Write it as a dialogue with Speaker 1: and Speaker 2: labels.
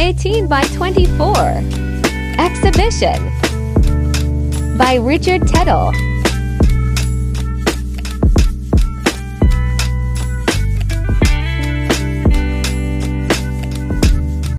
Speaker 1: 18 by 24. Exhibition by Richard Tettle.